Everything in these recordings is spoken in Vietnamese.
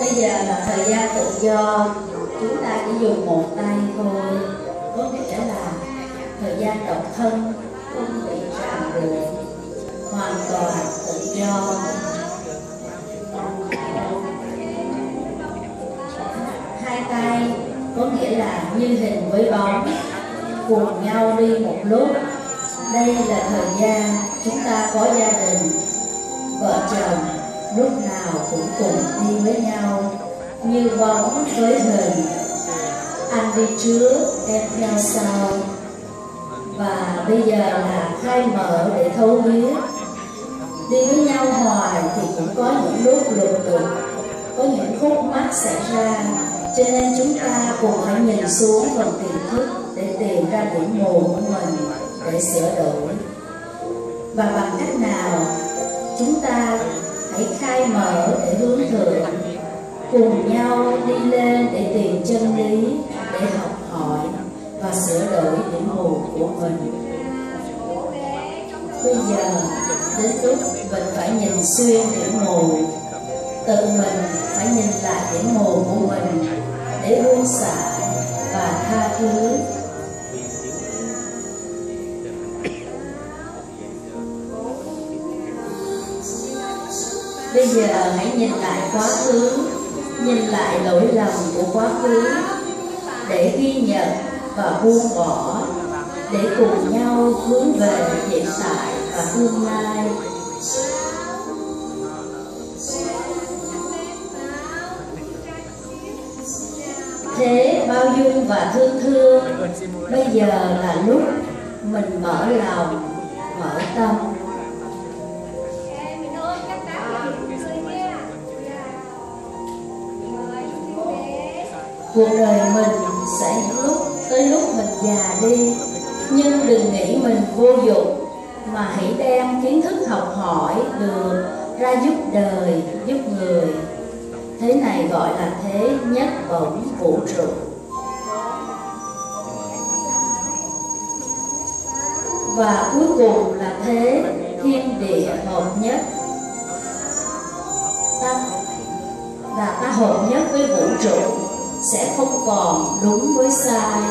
bây giờ là thời gian tự do. Chúng ta chỉ dùng một tay thôi. Có nghĩa là thời gian độc thân không bị ràng buộc. Hoàn toàn tự do. Hai tay có nghĩa là như hình với bóng, cùng nhau đi một lúc. Đây là thời gian chúng ta có gia đình, vợ chồng lúc nào cũng cùng đi với nhau, như bóng với hình. Anh đi trước, em theo sau. Và bây giờ là khai mở để thấu biết. Đi với nhau hoài thì cũng có những lúc lục đục, có những khúc mắc xảy ra. Cho nên chúng ta cùng phải nhìn xuống phần tiềm thức để tìm ra điểm mù của mình để sửa đổi. Và bằng cách nào khai mở để hướng thượng. Cùng nhau đi lên để tìm chân lý, để học hỏi và sửa đổi điểm mù của mình. Bây giờ, đến lúc mình phải nhìn xuyên điểm mù tự mình phải nhìn lại điểm mù của mình để buông xả và tha thứ. Bây giờ hãy nhìn lại quá khứ, nhìn lại lỗi lầm của quá khứ để ghi nhận và buông bỏ để cùng nhau hướng về hiện tại và tương lai. Thế bao dung và thương thương, bây giờ là lúc mình mở lòng, mở tâm. Cuộc đời mình sẽ những lúc, tới lúc mình già đi. Nhưng đừng nghĩ mình vô dụng, mà hãy đem kiến thức học hỏi được ra giúp đời, giúp người. Thế này gọi là thế nhất bổng vũ trụ. Và cuối cùng là thế thiên địa hợp nhất. Ta, và ta hợp nhất với vũ trụ sẽ không còn đúng với sai.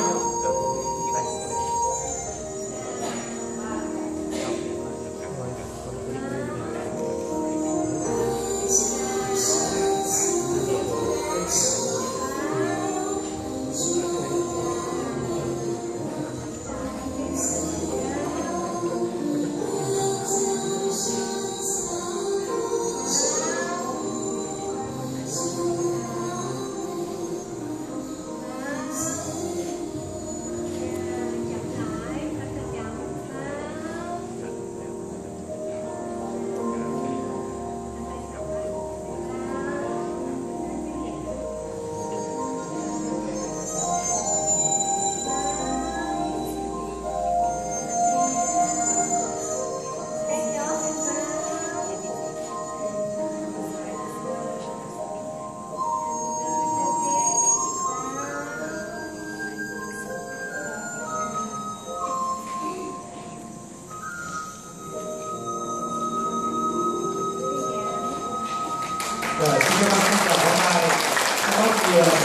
rồi xin các bạn chào có hai rất nhiều